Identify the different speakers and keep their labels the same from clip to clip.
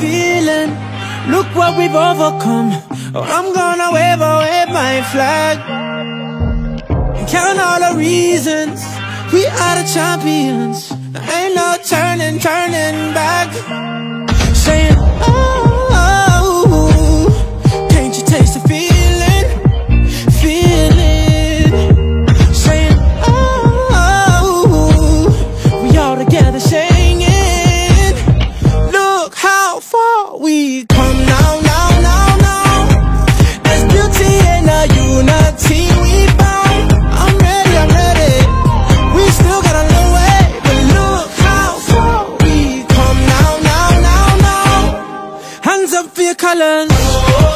Speaker 1: feeling. Look what we've overcome. Oh, I'm gonna wave away my flag. And count all the reasons we are the champions. There ain't no turning, turning back. Saying, oh, oh, come now, now, now, now. There's beauty in the unity we found. I'm ready, I'm ready. We still got a long way, but look how far we come now, now, now, now. Hands up for your colors.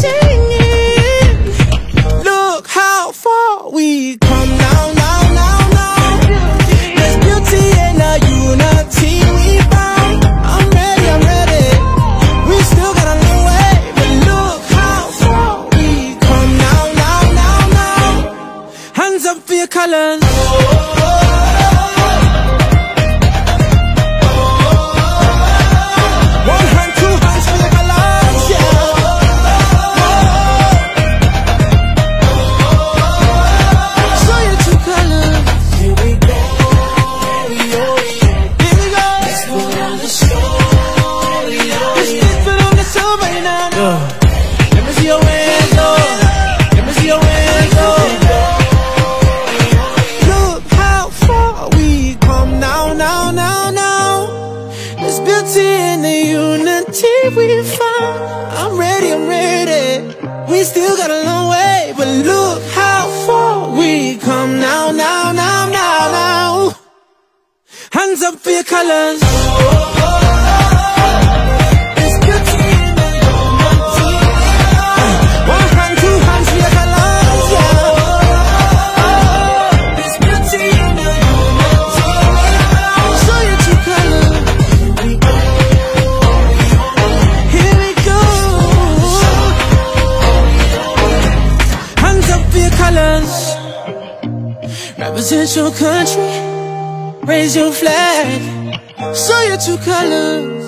Speaker 1: Singing. Look how far we come now, now, now, now. There's beauty in the unity we. I'm ready, I'm ready. We still got a long way, but look how far we come now, now, now, now. Hands up for your colors. Right now. Let me see your hands up. Let me see your hands up. Look how far we come now, now, now, now. There's beauty in the unity we found. I'm ready, I'm ready. We still got a long way, but look how far we come now, now, now, now, now. Hands up for your colors. Represent your country. Raise your flag. Show your true colors.